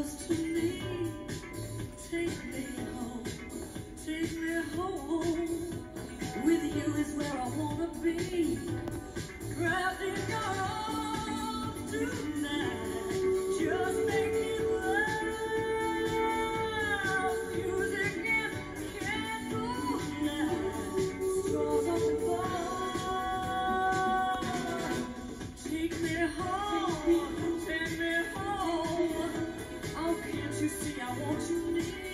close to me. Take me home, take me home. want you near.